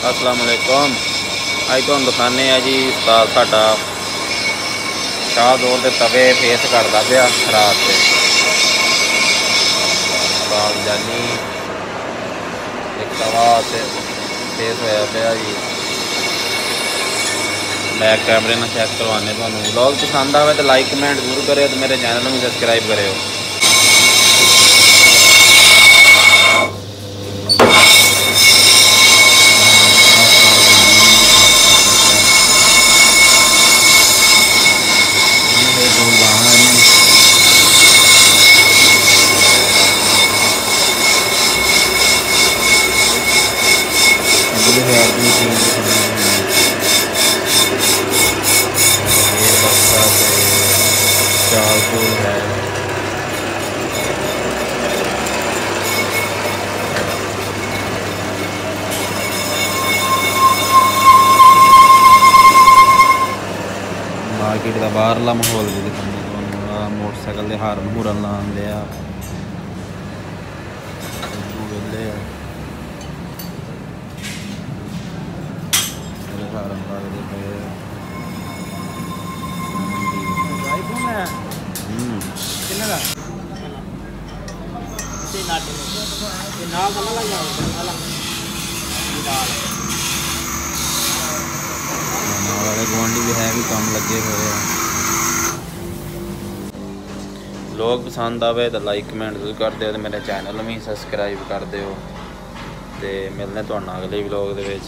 ਅਸਲਾਮ ਅਲੈਕੁਮ ਅੱਜ ਤੁਹਾਨੂੰ ਦਿਖਾਣੇ ਆ ਜੀ ਉਸਤਾਦ ਸਾਡਾ। ਸ਼ਾਹ ਦੌਰ ਦੇ ਤਵੇ ਫੇਸ ਕਰਦਾ ਪਿਆ ਰਾਤ ਤੇ ਉਸਤਾਦ ਜਾਨੀ। ਇੱਕ ਤਵਾ ਤੇ ਫੇਸ ਹੋਇਆ ਪਿਆ ਜੀ। ਬੈਕ ਕੈਮਰੇ ਨਾਲ ਚੈੱਕ ਕਰਵਾਣੇ ਤੁਹਾਨੂੰ। ਵਲੌਗ ਪਸੰਦ ਆਵੇ ਤਾਂ ਲਾਈਕ ਕਮੈਂਟ ਜ਼ਰੂਰ ਕਰਿਓ ਤੇ ਮੇਰੇ ਚੈਨਲ ਨੂੰ ਸਬਸਕ੍ਰਾਈਬ ਕਰਿਓ ਇਹ ਦੋ ਬਾਹਾਂ ਨੇ ਅਗਲੇ ਹੈ ਆਪਣੀ ਟੀਮ ਦੇ ਇਹ ਬੱਕਾ ਤੇ ਚਾਲ ਕੋਲ ਹੈ ਮਾਰਕੀਟ ਦਾ ਬਾਹਰਲਾ ਮਾਹੌਲ ਵੀ ਦਿਖਾਉਂਦੇ ਤੁਹਾਨੂੰ। ਮੋਟਰਸਾਈਕਲ ਦੇ ਹਾਰਨ ਹੂਰਨ ਲਾਉਂਦੇ ਆ ਦੂ ਵੇਲੇ ਆ ਇਹ ਹਾਰਨ ਲੱਗਦੇ ਪਏ ਆ ਆਈਫੋਨ ਹੈ ਹੂੰ ਕਿੰਨੇ ਦਾ ਤੇ ਨਾਟ ਤੇ ਨਾਲ ਦਾ ਲੱਗ ਜਾਓ ਨਾਲ ਨਾਲ ਵਾਲੇ ਗੁਆਂਢੀ ਵੀ ਹੈ ਵੀ ਕੰਮ ਲੱਗੇ ਹੋਏ ਆ ਲੋਕ ਪਸੰਦ ਆਵੇ ਤਾਂ ਲਾਈਕ ਕਮੈਂਟ ਜ਼ਰੂਰ ਕਰ ਦਿਓ ਤੇ ਮੇਰੇ ਚੈਨਲ ਨੂੰ ਵੀ ਸਬਸਕ੍ਰਾਈਬ ਕਰ ਦਿਓ ਤੇ ਮਿਲਦੇ ਤੁਹਾਨੂੰ ਅਗਲੇ ਵਲੌਗ ਦੇ ਵਿੱਚ।